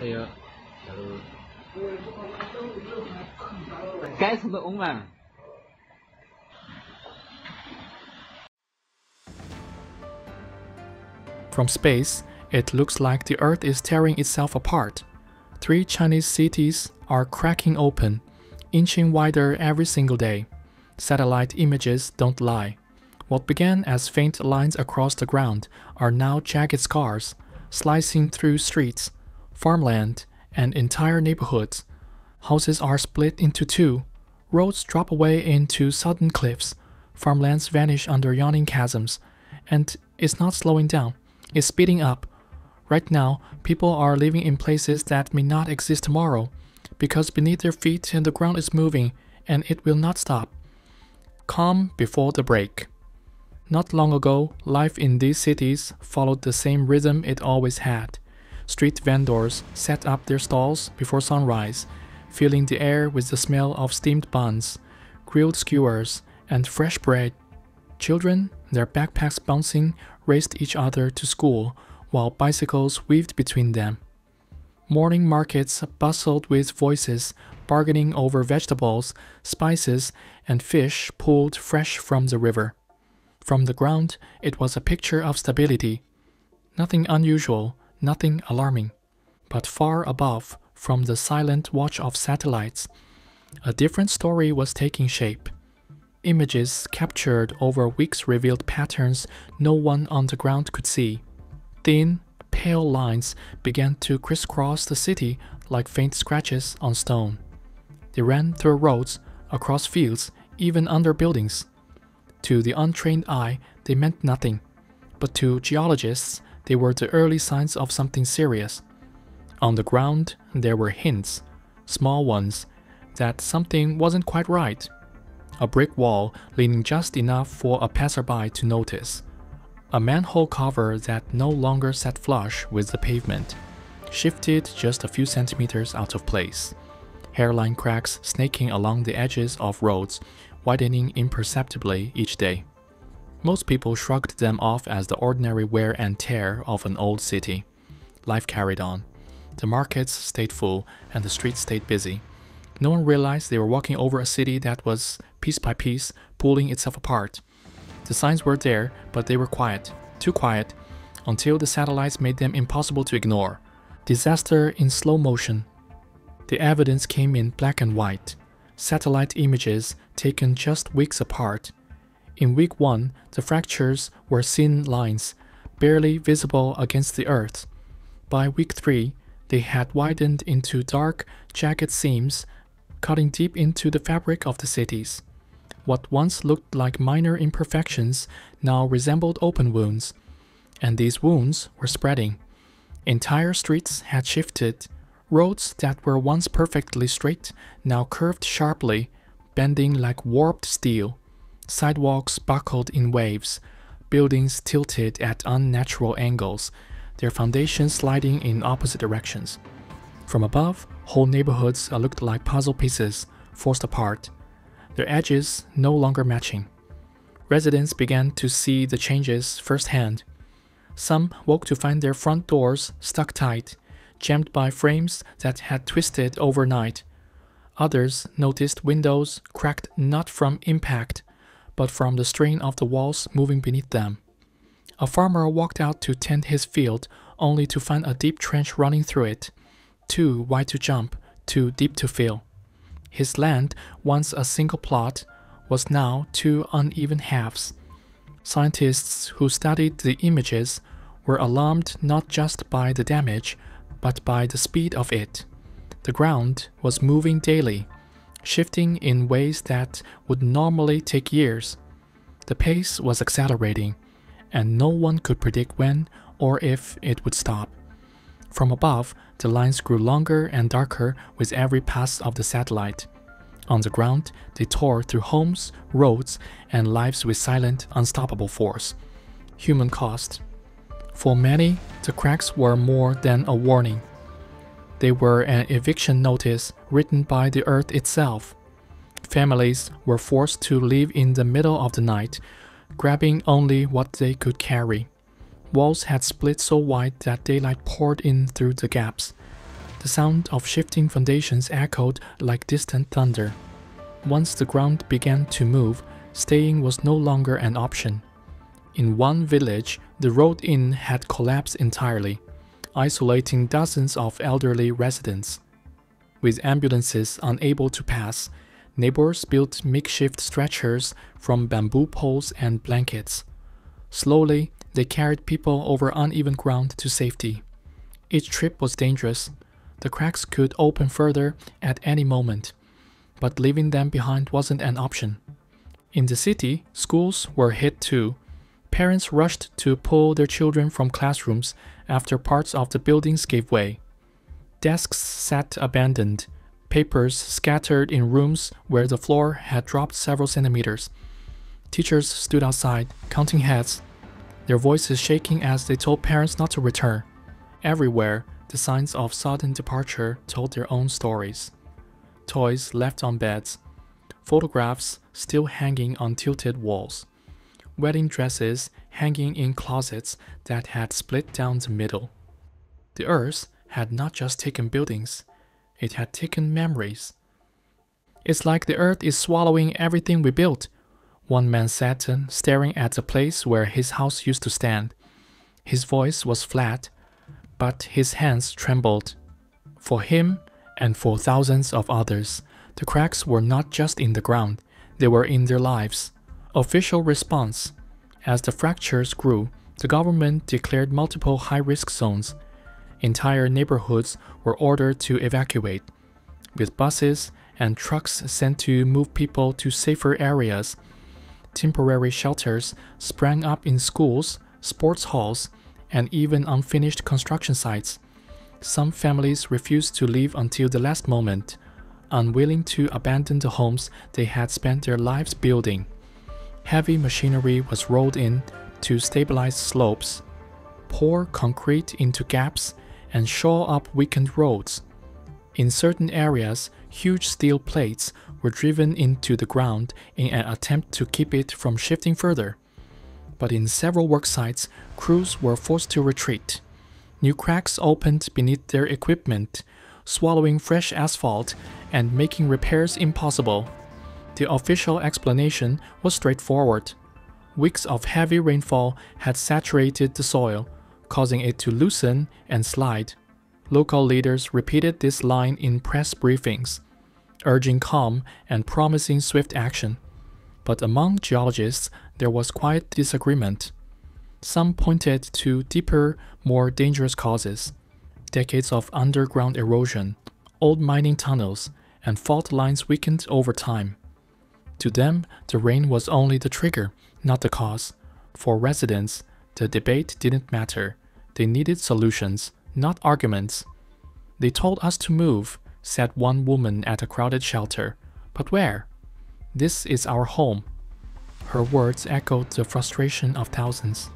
Guys. From space, it looks like the Earth is tearing itself apart. Three Chinese cities are cracking open, inching wider every single day. Satellite images don't lie. What began as faint lines across the ground are now jagged scars, slicing through streets farmland, and entire neighborhoods. Houses are split into two, roads drop away into sudden cliffs, farmlands vanish under yawning chasms, and it's not slowing down, it's speeding up. Right now, people are living in places that may not exist tomorrow, because beneath their feet the ground is moving, and it will not stop. Calm before the break. Not long ago, life in these cities followed the same rhythm it always had. Street vendors set up their stalls before sunrise, filling the air with the smell of steamed buns, grilled skewers, and fresh bread. Children, their backpacks bouncing, raced each other to school, while bicycles weaved between them. Morning markets bustled with voices bargaining over vegetables, spices, and fish pulled fresh from the river. From the ground, it was a picture of stability. Nothing unusual, nothing alarming. But far above, from the silent watch of satellites, a different story was taking shape. Images captured over weeks revealed patterns no one on the ground could see. Thin, pale lines began to crisscross the city like faint scratches on stone. They ran through roads, across fields, even under buildings. To the untrained eye, they meant nothing, but to geologists, they were the early signs of something serious. On the ground, there were hints, small ones, that something wasn't quite right. A brick wall leaning just enough for a passerby to notice. A manhole cover that no longer sat flush with the pavement, shifted just a few centimeters out of place. Hairline cracks snaking along the edges of roads, widening imperceptibly each day. Most people shrugged them off as the ordinary wear and tear of an old city. Life carried on. The markets stayed full and the streets stayed busy. No one realized they were walking over a city that was, piece by piece, pulling itself apart. The signs were there, but they were quiet, too quiet, until the satellites made them impossible to ignore. Disaster in slow motion. The evidence came in black and white, satellite images taken just weeks apart. In week one, the fractures were thin lines, barely visible against the earth. By week three, they had widened into dark, jagged seams, cutting deep into the fabric of the cities. What once looked like minor imperfections now resembled open wounds, and these wounds were spreading. Entire streets had shifted. Roads that were once perfectly straight now curved sharply, bending like warped steel. Sidewalks buckled in waves, buildings tilted at unnatural angles, their foundations sliding in opposite directions. From above, whole neighborhoods looked like puzzle pieces, forced apart, their edges no longer matching. Residents began to see the changes firsthand. Some woke to find their front doors stuck tight, jammed by frames that had twisted overnight. Others noticed windows cracked not from impact, but from the strain of the walls moving beneath them. A farmer walked out to tend his field only to find a deep trench running through it, too wide to jump, too deep to fill. His land, once a single plot, was now two uneven halves. Scientists who studied the images were alarmed not just by the damage, but by the speed of it. The ground was moving daily, shifting in ways that would normally take years. The pace was accelerating, and no one could predict when or if it would stop. From above, the lines grew longer and darker with every pass of the satellite. On the ground, they tore through homes, roads, and lives with silent, unstoppable force. Human cost. For many, the cracks were more than a warning. They were an eviction notice written by the earth itself. Families were forced to live in the middle of the night, grabbing only what they could carry. Walls had split so wide that daylight poured in through the gaps. The sound of shifting foundations echoed like distant thunder. Once the ground began to move, staying was no longer an option. In one village, the road in had collapsed entirely, isolating dozens of elderly residents. With ambulances unable to pass, neighbors built makeshift stretchers from bamboo poles and blankets. Slowly, they carried people over uneven ground to safety. Each trip was dangerous. The cracks could open further at any moment, but leaving them behind wasn't an option. In the city, schools were hit too. Parents rushed to pull their children from classrooms after parts of the buildings gave way. Desks sat abandoned, papers scattered in rooms where the floor had dropped several centimeters. Teachers stood outside, counting heads, their voices shaking as they told parents not to return. Everywhere, the signs of sudden departure told their own stories. Toys left on beds, photographs still hanging on tilted walls, wedding dresses hanging in closets that had split down the middle. The earth had not just taken buildings, it had taken memories. It's like the earth is swallowing everything we built, one man sat staring at the place where his house used to stand. His voice was flat, but his hands trembled. For him and for thousands of others, the cracks were not just in the ground, they were in their lives. Official response As the fractures grew, the government declared multiple high risk zones. Entire neighborhoods were ordered to evacuate, with buses and trucks sent to move people to safer areas. Temporary shelters sprang up in schools, sports halls, and even unfinished construction sites. Some families refused to leave until the last moment, unwilling to abandon the homes they had spent their lives building. Heavy machinery was rolled in to stabilize slopes, pour concrete into gaps, and shore up weakened roads. In certain areas, huge steel plates were driven into the ground in an attempt to keep it from shifting further. But in several work sites, crews were forced to retreat. New cracks opened beneath their equipment, swallowing fresh asphalt and making repairs impossible. The official explanation was straightforward. Weeks of heavy rainfall had saturated the soil, causing it to loosen and slide. Local leaders repeated this line in press briefings, urging calm and promising swift action. But among geologists, there was quiet disagreement. Some pointed to deeper, more dangerous causes decades of underground erosion, old mining tunnels, and fault lines weakened over time. To them, the rain was only the trigger, not the cause. For residents, the debate didn't matter. They needed solutions, not arguments. They told us to move, said one woman at a crowded shelter. But where? This is our home. Her words echoed the frustration of thousands.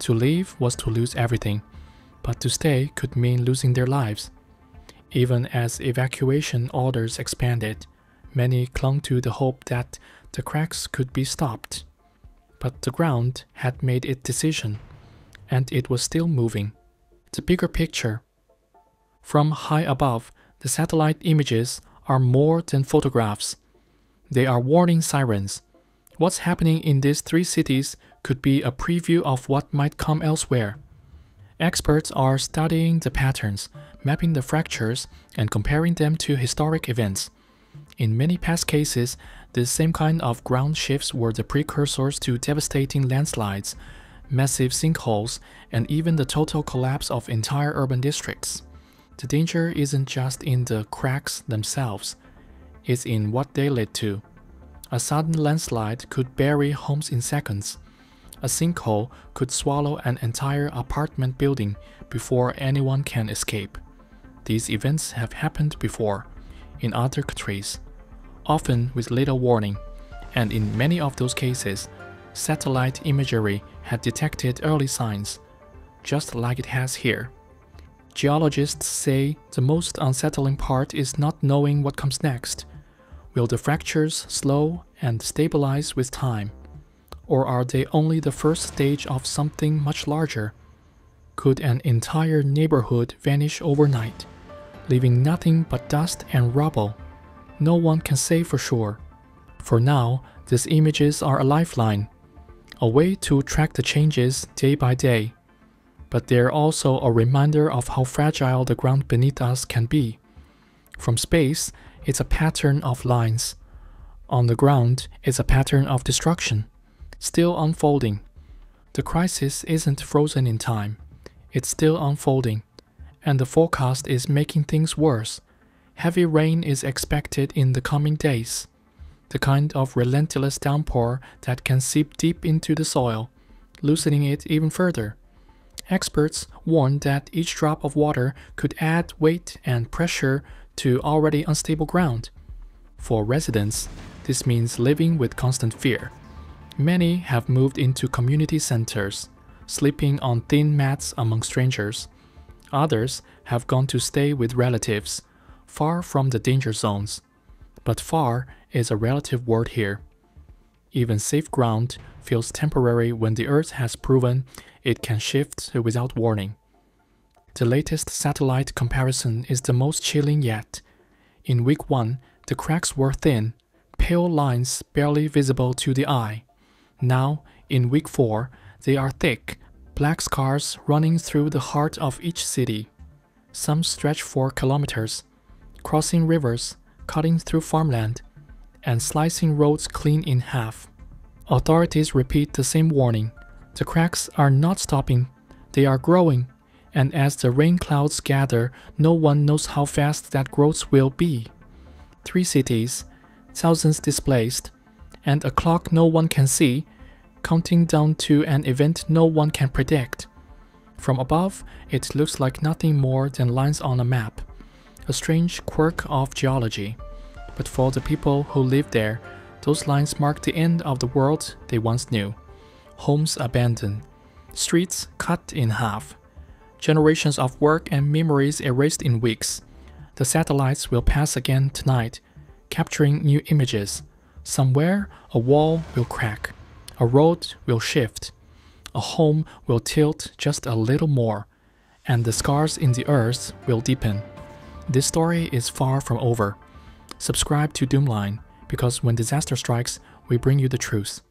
To leave was to lose everything, but to stay could mean losing their lives. Even as evacuation orders expanded, many clung to the hope that the cracks could be stopped. But the ground had made its decision, and it was still moving. The bigger picture. From high above, the satellite images are more than photographs. They are warning sirens. What's happening in these three cities could be a preview of what might come elsewhere. Experts are studying the patterns, mapping the fractures, and comparing them to historic events. In many past cases, the same kind of ground shifts were the precursors to devastating landslides, massive sinkholes, and even the total collapse of entire urban districts. The danger isn't just in the cracks themselves, it's in what they led to. A sudden landslide could bury homes in seconds. A sinkhole could swallow an entire apartment building before anyone can escape. These events have happened before, in other countries, often with little warning, and in many of those cases, satellite imagery had detected early signs, just like it has here. Geologists say the most unsettling part is not knowing what comes next. Will the fractures slow and stabilize with time? Or are they only the first stage of something much larger? Could an entire neighborhood vanish overnight? leaving nothing but dust and rubble. No one can say for sure. For now, these images are a lifeline, a way to track the changes day by day. But they're also a reminder of how fragile the ground beneath us can be. From space, it's a pattern of lines. On the ground, it's a pattern of destruction, still unfolding. The crisis isn't frozen in time, it's still unfolding, and the forecast is making things worse. Heavy rain is expected in the coming days the kind of relentless downpour that can seep deep into the soil, loosening it even further. Experts warn that each drop of water could add weight and pressure to already unstable ground. For residents, this means living with constant fear. Many have moved into community centers, sleeping on thin mats among strangers. Others have gone to stay with relatives, far from the danger zones. But far is a relative word here. Even safe ground feels temporary when the Earth has proven it can shift without warning. The latest satellite comparison is the most chilling yet. In week 1, the cracks were thin, pale lines barely visible to the eye. Now, in week 4, they are thick, black scars running through the heart of each city. Some stretch for kilometers, crossing rivers, cutting through farmland, and slicing roads clean in half. Authorities repeat the same warning. The cracks are not stopping, they are growing, and as the rain clouds gather, no one knows how fast that growth will be. Three cities, thousands displaced, and a clock no one can see, counting down to an event no one can predict. From above, it looks like nothing more than lines on a map, a strange quirk of geology but for the people who live there, those lines mark the end of the world they once knew. Homes abandoned, streets cut in half, generations of work and memories erased in weeks. The satellites will pass again tonight, capturing new images. Somewhere, a wall will crack, a road will shift, a home will tilt just a little more, and the scars in the earth will deepen. This story is far from over. Subscribe to Doomline because when disaster strikes, we bring you the truth.